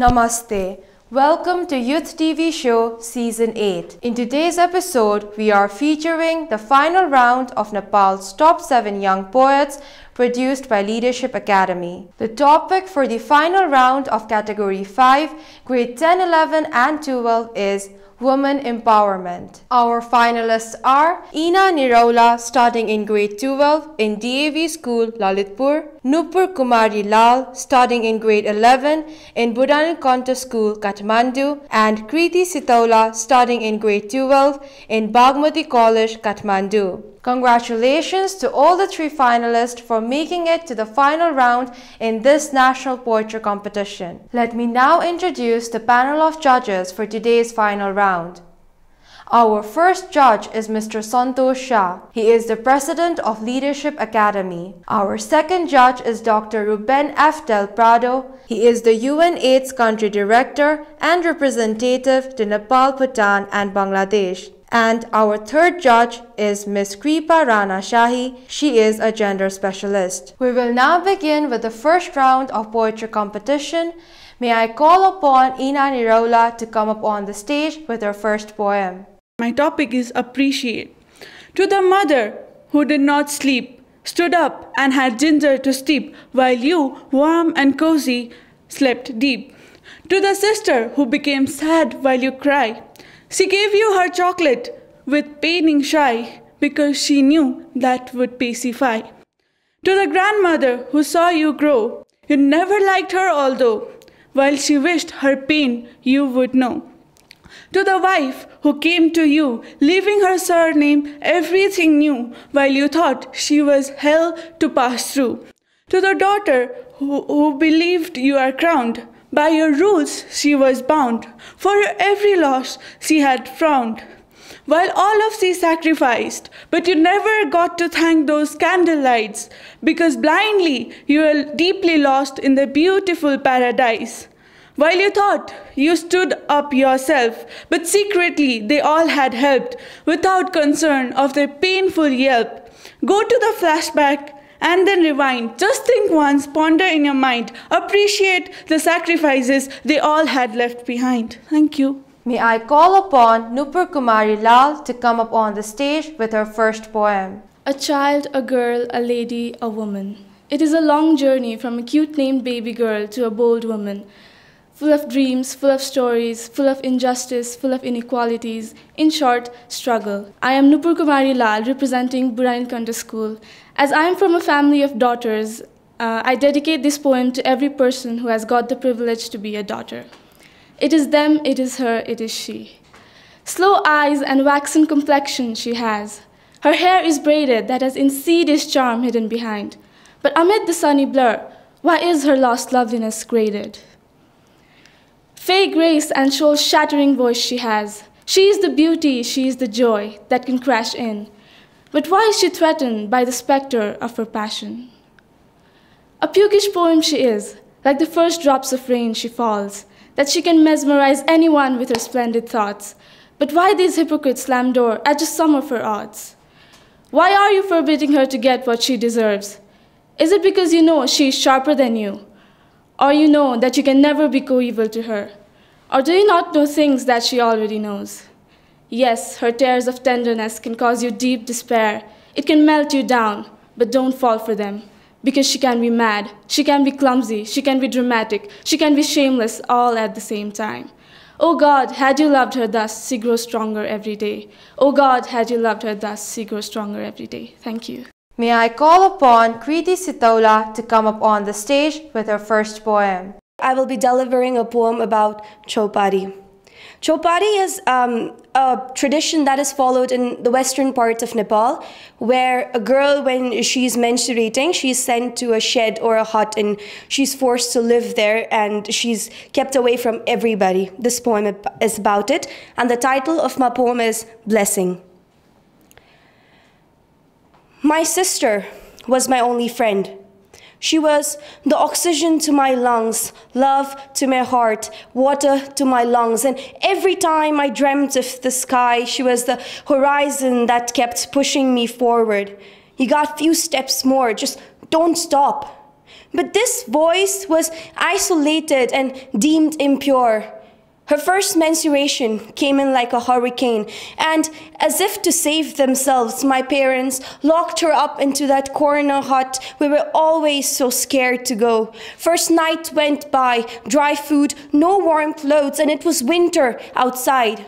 Namaste. Welcome to Youth TV Show Season 8. In today's episode, we are featuring the final round of Nepal's top 7 young poets produced by Leadership Academy. The topic for the final round of Category 5, Grade 10, 11 and 12 is Women Empowerment. Our finalists are Ina Niroula studying in grade 12 in DAV School, Lalitpur, Nupur Kumari Lal studying in grade 11 in Budhanilkanta School, Kathmandu, and Kriti Sitaula studying in grade 12 in Bagmati College, Kathmandu. Congratulations to all the three finalists for making it to the final round in this national poetry competition. Let me now introduce the panel of judges for today's final round. Our first judge is Mr. Santosh Shah. He is the president of Leadership Academy. Our second judge is Dr. Ruben F. Del Prado. He is the UNAIDS country director and representative to Nepal, Bhutan, and Bangladesh. And our third judge is Ms. Kripa Rana Shahi. She is a gender specialist. We will now begin with the first round of poetry competition. May I call upon Ina Niroula to come up on the stage with her first poem. My topic is appreciate. To the mother who did not sleep, stood up and had ginger to steep, while you, warm and cozy, slept deep. To the sister who became sad while you cry, she gave you her chocolate with paining shy because she knew that would pacify. To the grandmother who saw you grow, you never liked her although, while she wished her pain you would know. To the wife who came to you, leaving her surname everything new, while you thought she was hell to pass through. To the daughter who, who believed you are crowned, by your rules she was bound, for her every loss she had frowned. While all of she sacrificed, but you never got to thank those candlelights, because blindly you were deeply lost in the beautiful paradise. While you thought you stood up yourself, but secretly they all had helped, without concern of their painful yelp. Go to the flashback and then rewind. Just think once, ponder in your mind, appreciate the sacrifices they all had left behind. Thank you. May I call upon Nupur Kumari Lal to come up on the stage with her first poem. A child, a girl, a lady, a woman. It is a long journey from a cute named baby girl to a bold woman full of dreams, full of stories, full of injustice, full of inequalities, in short, struggle. I am Nupur Kumari Lal, representing Budhanilkanta School. As I am from a family of daughters, uh, I dedicate this poem to every person who has got the privilege to be a daughter. It is them, it is her, it is she. Slow eyes and waxen complexion she has. Her hair is braided that has insidious charm hidden behind. But amid the sunny blur, why is her lost loveliness graded? Fay grace and soul shattering voice she has. She is the beauty, she is the joy that can crash in. But why is she threatened by the specter of her passion? A pukish poem she is, like the first drops of rain she falls, that she can mesmerize anyone with her splendid thoughts. But why these hypocrites slam door at just some of her odds? Why are you forbidding her to get what she deserves? Is it because you know she is sharper than you? Or you know that you can never be coeval to her? Or do you not know things that she already knows? Yes, her tears of tenderness can cause you deep despair. It can melt you down, but don't fall for them. Because she can be mad, she can be clumsy, she can be dramatic, she can be shameless all at the same time. Oh God, had you loved her thus, she grows stronger every day. Oh God, had you loved her thus, she grows stronger every day. Thank you. May I call upon Kriti Sitaula to come up on the stage with her first poem. I will be delivering a poem about Chaupadi. Chaupadi is um, a tradition that is followed in the western part of Nepal, where a girl, when she's menstruating, she's sent to a shed or a hut and she's forced to live there and she's kept away from everybody. This poem is about it, and the title of my poem is Blessing. My sister was my only friend. She was the oxygen to my lungs, love to my heart, water to my lungs. And every time I dreamt of the sky, she was the horizon that kept pushing me forward. You got few steps more, just don't stop. But this voice was isolated and deemed impure. Her first menstruation came in like a hurricane, and as if to save themselves, my parents locked her up into that corner hut we were always so scared to go. First night went by, dry food, no warm clothes, and it was winter outside.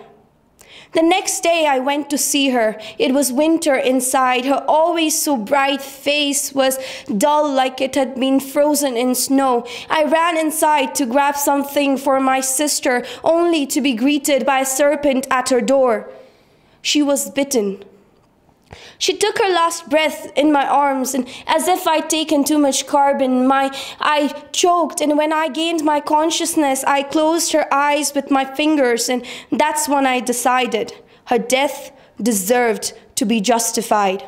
The next day I went to see her. It was winter inside. Her always so bright face was dull like it had been frozen in snow. I ran inside to grab something for my sister, only to be greeted by a serpent at her door. She was bitten. She took her last breath in my arms, and as if I'd taken too much carbon, my I choked. And when I gained my consciousness, I closed her eyes with my fingers, and that's when I decided her death deserved to be justified.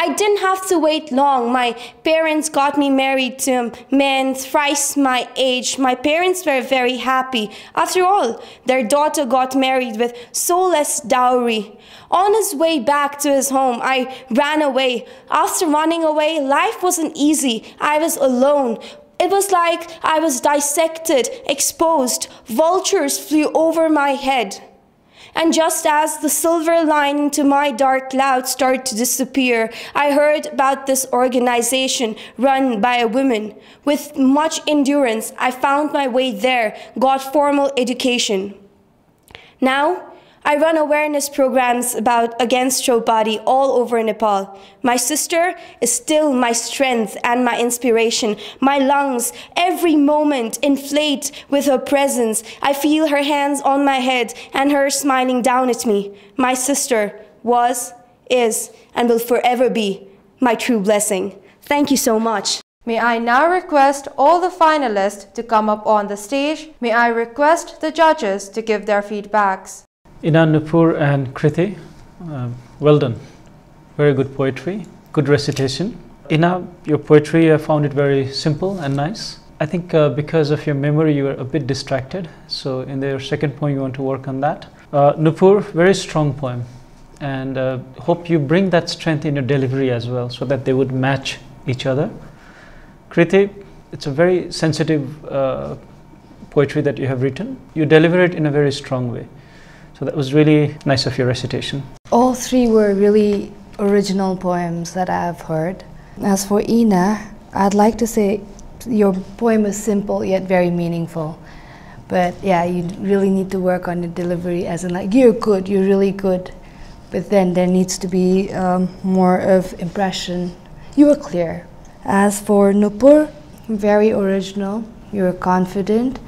I didn't have to wait long. My parents got me married to a man thrice my age. My parents were very happy. After all, their daughter got married with so less dowry. On his way back to his home, I ran away. After running away, life wasn't easy. I was alone. It was like I was dissected, exposed. Vultures flew over my head. And just as the silver lining to my dark cloud started to disappear, I heard about this organization run by a woman. With much endurance, I found my way there, got formal education. Now, I run awareness programs about against Chaupadi all over Nepal. My sister is still my strength and my inspiration. My lungs every moment inflate with her presence. I feel her hands on my head and her smiling down at me. My sister was, is, and will forever be my true blessing. Thank you so much. May I now request all the finalists to come up on the stage. May I request the judges to give their feedbacks. Ina Nupur and Kriti, uh, well done. Very good poetry, good recitation. Ina, your poetry, I found it very simple and nice. I think uh, because of your memory, you were a bit distracted. So in your second poem, you want to work on that. Uh, Nupur, very strong poem. And uh, hope you bring that strength in your delivery as well so that they would match each other. Kriti, it's a very sensitive uh, poetry that you have written. You deliver it in a very strong way. So that was really nice of your recitation. All three were really original poems that I've heard. As for Ina, I'd like to say your poem is simple yet very meaningful. But yeah, you really need to work on the delivery as in like, you're good, you're really good. But then there needs to be um, more of impression. You were clear. As for Nupur, very original. You're confident,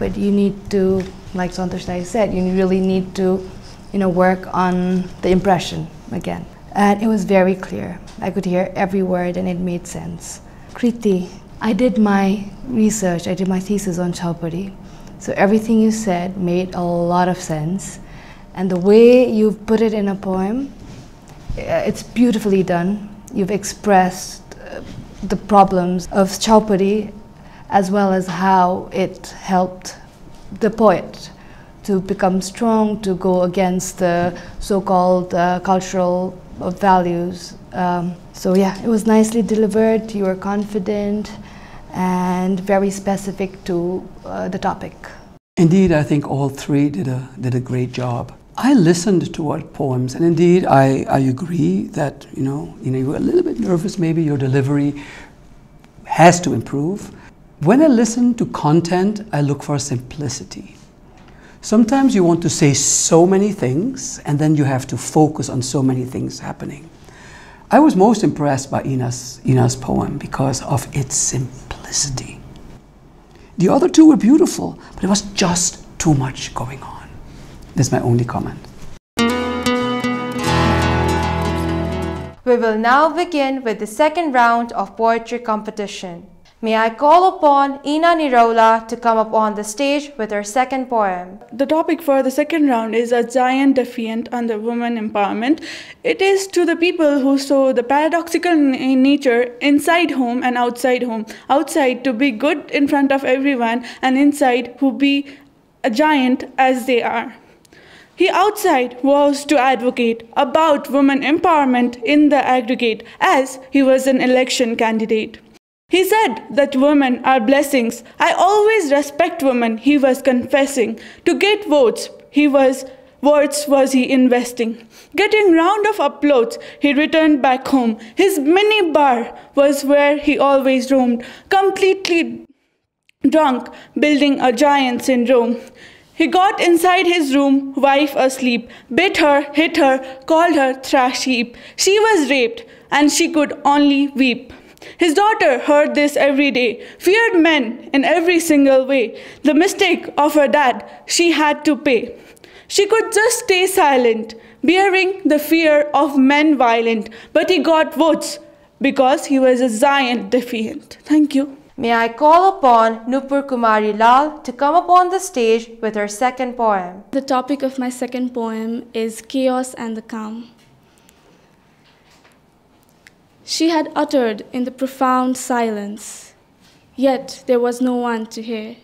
but you need to like Santosh said, you really need to, you know, work on the impression again. And it was very clear. I could hear every word and it made sense. Kriti, I did my research, I did my thesis on Chaupadi. So everything you said made a lot of sense. And the way you've put it in a poem, uh, it's beautifully done. You've expressed uh, the problems of Chaupadi as well as how it helped the poet to become strong, to go against the so-called uh, cultural values. Um, so yeah, it was nicely delivered. You were confident and very specific to uh, the topic. Indeed, I think all three did a, did a great job. I listened to what poems, and indeed, I, I agree that you know, you know, you were a little bit nervous. Maybe your delivery has to improve. When I listen to content, I look for simplicity. Sometimes you want to say so many things and then you have to focus on so many things happening. I was most impressed by Ina's, Ina's poem because of its simplicity. The other two were beautiful, but it was just too much going on. That's my only comment. We will now begin with the second round of poetry competition. May I call upon Ina Niroula to come up on the stage with her second poem. The topic for the second round is a giant defiant under woman empowerment. It is to the people who saw the paradoxical nature inside home and outside home. Outside to be good in front of everyone and inside who be a giant as they are. He outside was to advocate about women empowerment in the aggregate as he was an election candidate. He said that women are blessings. I always respect women, he was confessing. To get votes, he was words was he investing. Getting round of applause, he returned back home. His mini bar was where he always roamed, completely drunk, building a giant syndrome. He got inside his room, wife asleep, bit her, hit her, called her trash heap. She was raped, and she could only weep. His daughter heard this every day, feared men in every single way. The mistake of her dad she had to pay. She could just stay silent, bearing the fear of men violent, but he got votes because he was a Zion defiant. Thank you. May I call upon Nupur Kumari Lal to come upon the stage with her second poem. The topic of my second poem is Chaos and the Calm. She had uttered in the profound silence, yet there was no one to hear.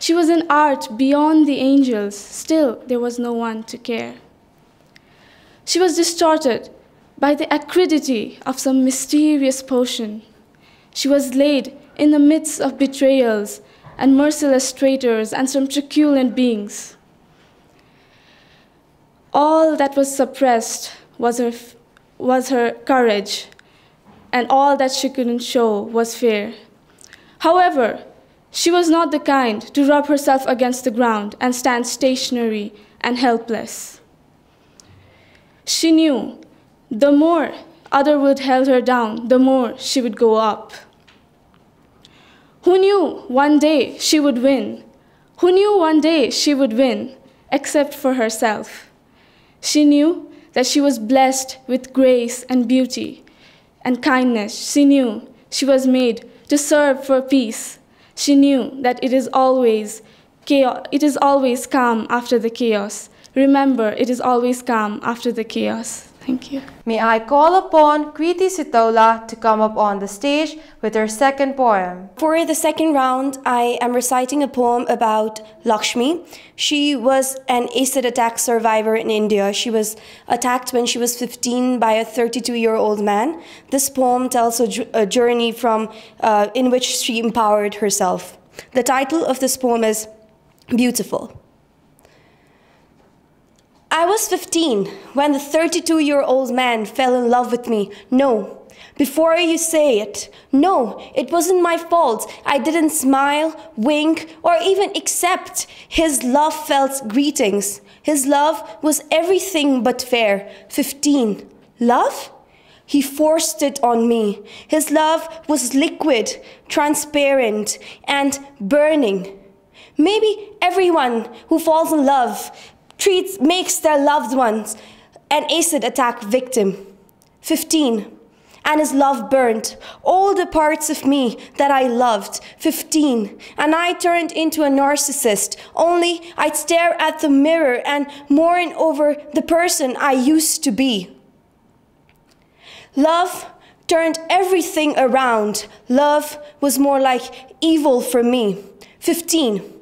She was in art beyond the angels, still there was no one to care. She was distorted by the acridity of some mysterious potion. She was laid in the midst of betrayals and merciless traitors and some truculent beings. All that was suppressed was her, was her courage, and all that she couldn't show was fear. However, she was not the kind to rub herself against the ground and stand stationary and helpless. She knew the more other would held her down, the more she would go up. Who knew one day she would win? Who knew one day she would win, except for herself? She knew that she was blessed with grace and beauty, and kindness. She knew she was made to serve for peace. She knew that it is always chaos, it is always calm after the chaos. Remember, it is always calm after the chaos. Thank you. May I call upon Kriti Sitaula to come up on the stage with her second poem. For the second round, I am reciting a poem about Lakshmi. She was an acid attack survivor in India. She was attacked when she was 15 by a 32 year old man. This poem tells a, a journey from uh, in which she empowered herself. The title of this poem is Beautiful. I was 15 when the 32 year old man fell in love with me. No. Before you say it, no, it wasn't my fault. I didn't smile, wink, or even accept his love felt greetings. His love was everything but fair. 15. Love? He forced it on me. His love was liquid, transparent, and burning. Maybe everyone who falls in love treats, makes their loved ones an acid attack victim. 15. And his love burnt all the parts of me that I loved. 15. And I turned into a narcissist. Only I'd stare at the mirror and mourn over the person I used to be. Love turned everything around. Love was more like evil for me. 15.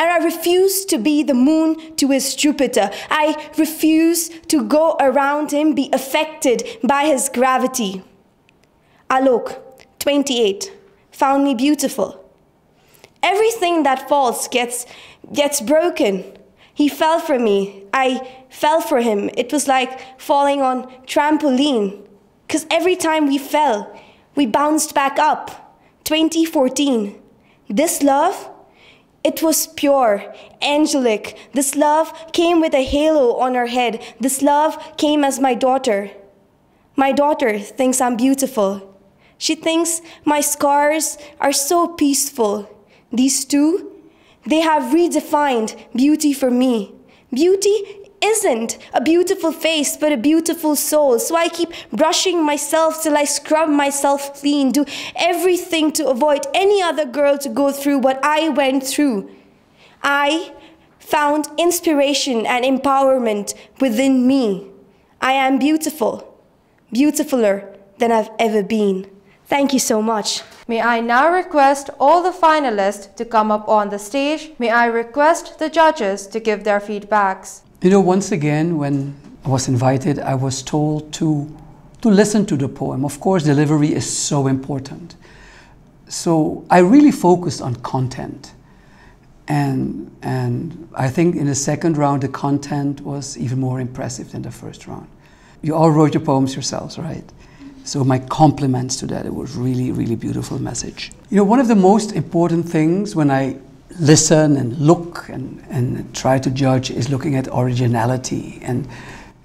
And I refuse to be the moon to his Jupiter. I refuse to go around him, be affected by his gravity. Alok, 28, found me beautiful. Everything that falls gets, gets broken. He fell for me. I fell for him. It was like falling on trampoline. Because every time we fell, we bounced back up. 2014. This love it was pure, angelic. This love came with a halo on her head. This love came as my daughter. My daughter thinks I'm beautiful. She thinks my scars are so peaceful. These two, they have redefined beauty for me. Beauty isn't a beautiful face, but a beautiful soul. So I keep brushing myself till I scrub myself clean, do everything to avoid any other girl to go through what I went through. I found inspiration and empowerment within me. I am beautiful, beautifuler than I've ever been. Thank you so much. May I now request all the finalists to come up on the stage. May I request the judges to give their feedbacks. You know, once again, when I was invited, I was told to, to listen to the poem. Of course, delivery is so important. so I really focused on content. And, and I think in the second round, the content was even more impressive than the first round. You all wrote your poems yourselves, right? So my compliments to that. It was really, really beautiful message. You know, one of the most important things when I listen and look and, and try to judge is looking at originality. And,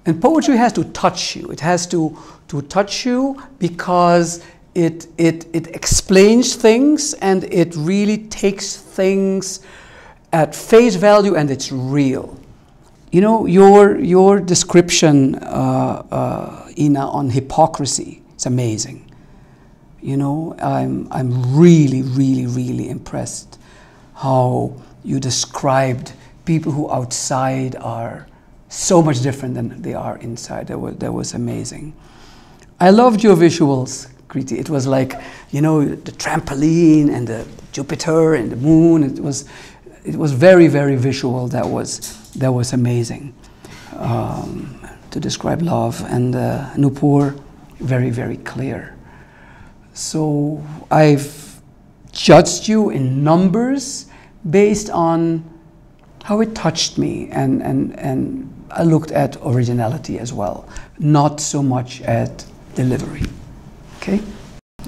and poetry has to touch you. It has to, to touch you because it, it, it explains things and it really takes things at face value and it's real. You know, your, your description, uh, uh, Ina, on hypocrisy, it's amazing. You know, I'm, I'm really, really, really impressed how you described people who outside are so much different than they are inside. That was, that was amazing. I loved your visuals, Kriti. It was like, you know, the trampoline and the Jupiter and the moon. It was, it was very, very visual. That was, that was amazing um, to describe love. And uh, Nupur, very, very clear. So I've judged you in numbers based on how it touched me, and, and, and I looked at originality as well, not so much at delivery. Okay?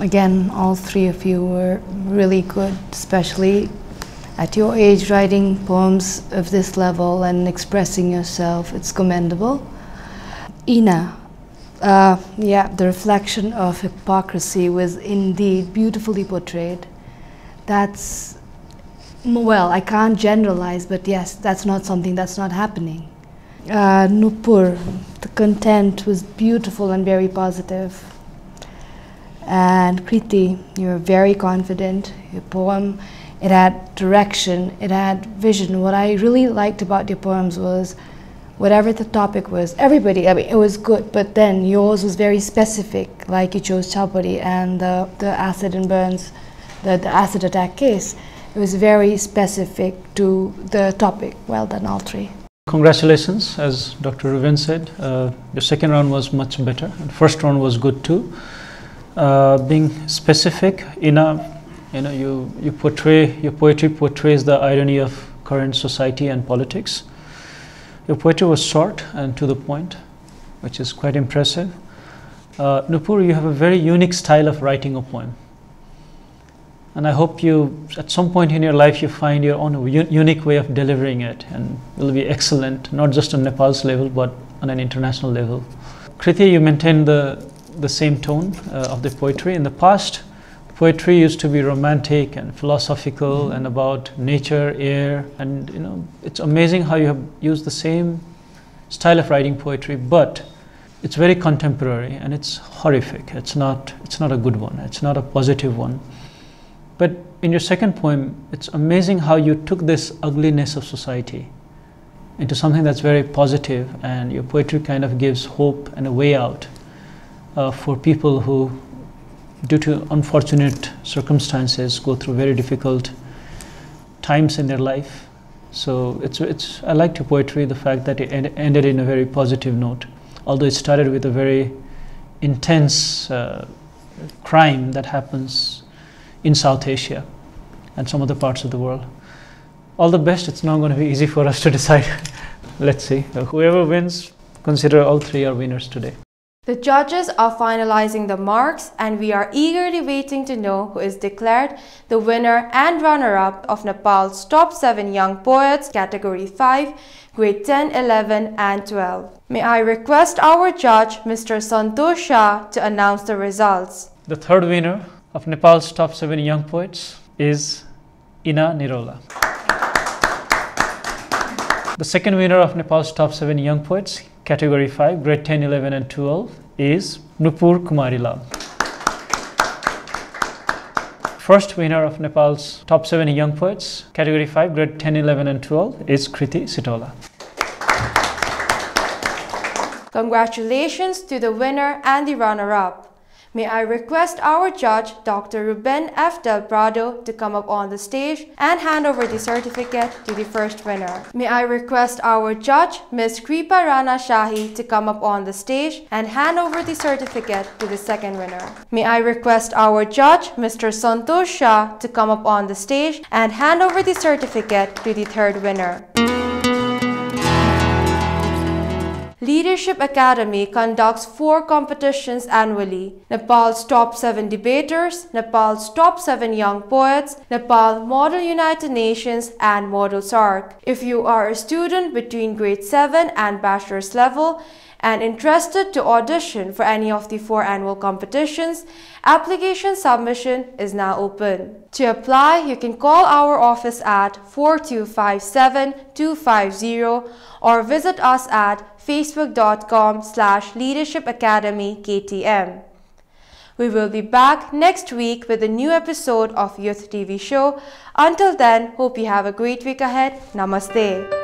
Again, all three of you were really good, especially at your age, writing poems of this level and expressing yourself. It's commendable. Ina, uh, yeah, the reflection of hypocrisy was indeed beautifully portrayed. That's, well, I can't generalize, but yes, that's not something that's not happening. Uh, Nupur, the content was beautiful and very positive. And Kriti, you were very confident. Your poem, it had direction, it had vision. What I really liked about your poems was whatever the topic was, everybody, I mean, it was good, but then yours was very specific, like you chose Chaupadi and the, the acid and burns, the, the acid attack case. It was very specific to the topic. Well done, all three. Congratulations, as Dr. Ruben said. Uh, your second round was much better. The first round was good too. Uh, being specific in a, you know, you, you portray, your poetry portrays the irony of current society and politics. Your poetry was short and to the point, which is quite impressive. Uh, Nupur, you have a very unique style of writing a poem. And I hope you, at some point in your life, you find your own unique way of delivering it and it'll be excellent, not just on Nepal's level, but on an international level. Kriti, you maintain the, the same tone uh, of the poetry. In the past, poetry used to be romantic and philosophical and about nature, air, and you know, it's amazing how you have used the same style of writing poetry, but it's very contemporary and it's horrific. It's not, it's not a good one. It's not a positive one. But in your second poem, it's amazing how you took this ugliness of society into something that's very positive, and your poetry kind of gives hope and a way out uh, for people who, due to unfortunate circumstances, go through very difficult times in their life. So it's, it's, I liked your poetry, the fact that it end, ended in a very positive note, although it started with a very intense uh, crime that happens in South Asia and some other parts of the world. All the best. It's not going to be easy for us to decide. Let's see. Whoever wins, consider all three are winners today. The judges are finalizing the marks and we are eagerly waiting to know who is declared the winner and runner-up of Nepal's top 7 young poets category 5 grade 10, 11 and 12. May I request our judge Mr. Santosh Shah to announce the results. The third winner of Nepal's top 7 young poets is Ina Niroula. The second winner of Nepal's top 7 young poets category 5 grade 10 11 and 12 is Nupur Kumari Lal. First winner of Nepal's top 7 young poets category 5 grade 10 11 and 12 is Kriti Sitaula. Congratulations to the winner and the runner-up. May I request our judge, Dr. Ruben F. Del Prado, to come up on the stage and hand over the certificate to the first winner. May I request our judge, Ms. Kripa Rana Shahi, to come up on the stage and hand over the certificate to the second winner. May I request our judge, Mr. Santosh Shah, to come up on the stage and hand over the certificate to the third winner. Leadership Academy conducts four competitions annually Nepal's top seven debaters, Nepal's top seven young poets, Nepal Model United Nations, and Model SAARC. If you are a student between grade 7 and bachelor's level, and interested to audition for any of the four annual competitions, application submission is now open. To apply, you can call our office at 4257-250 or visit us at facebook.com slash leadershipacademyktm. We will be back next week with a new episode of Youth TV show. Until then, hope you have a great week ahead. Namaste.